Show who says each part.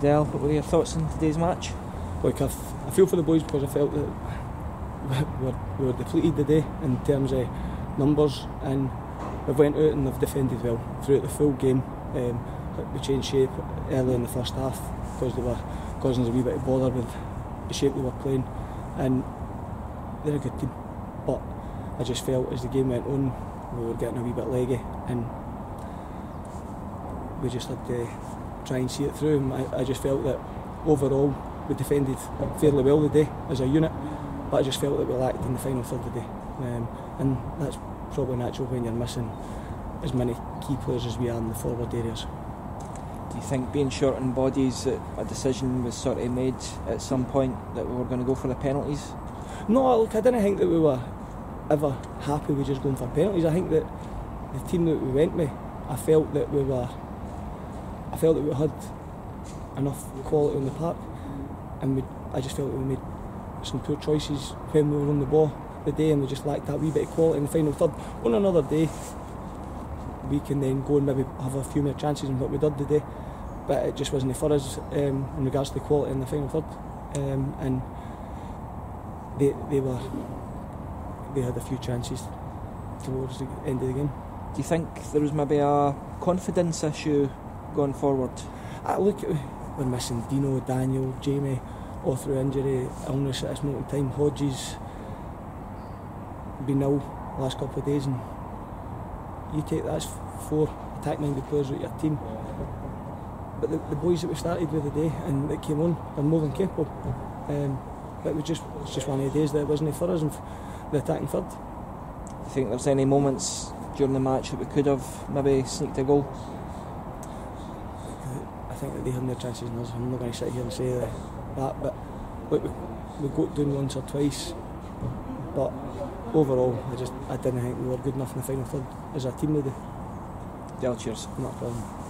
Speaker 1: Del, what were your thoughts on today's match?
Speaker 2: Like I, f- I feel for the boys because I felt that we were, we were depleted today in terms of numbers and we went out and they've defended well throughout the full game. Um, we changed shape early in the first half because they were causing us a wee bit of bother with the shape they were playing and they're a good team but I just felt as the game went on we were getting a wee bit leggy and we just had to try and see it through and I, I just felt that overall we defended fairly well today as a unit but I just felt that we lacked in the final third today um, and that's probably natural when you're missing as many key players as we are in the forward areas.
Speaker 1: Do you think being short on bodies that a decision was sort of made at some point that we were going to go for the penalties?
Speaker 2: No, look, I didn't think that we were ever happy with just going for penalties. I think that the team that we went with, I felt that we were, I felt that we had enough quality on the park, and we, I just felt that we made some poor choices when we were on the ball the day, and we just lacked that wee bit of quality in the final third. On another day, we can then go and maybe have a few more chances than what we did today, but it just wasn't for us um, in regards to the quality in the final third, um, and they they were they had a few chances towards the end of the game.
Speaker 1: Do you think there was maybe a confidence issue going forward?
Speaker 2: I look, we're missing Dino, Daniel, Jamie, all through injury, illness at this moment in time. Hodges been ill the last couple of days, and you take that's four attack-minded players with your team. But the, the boys that we started with today and that came on are more than capable. Um, but it was just it's just one of the days that it wasn't for us and the attacking third.
Speaker 1: Do you think there's any moments during the match that we could have maybe sneaked a goal?
Speaker 2: I think that they had their chances in us. I'm not going to sit here and say that, but look, we, we got down once or twice. But overall, I just I didn't think we were good enough in the final third as a team today.
Speaker 1: Del, cheers.
Speaker 2: Not a problem.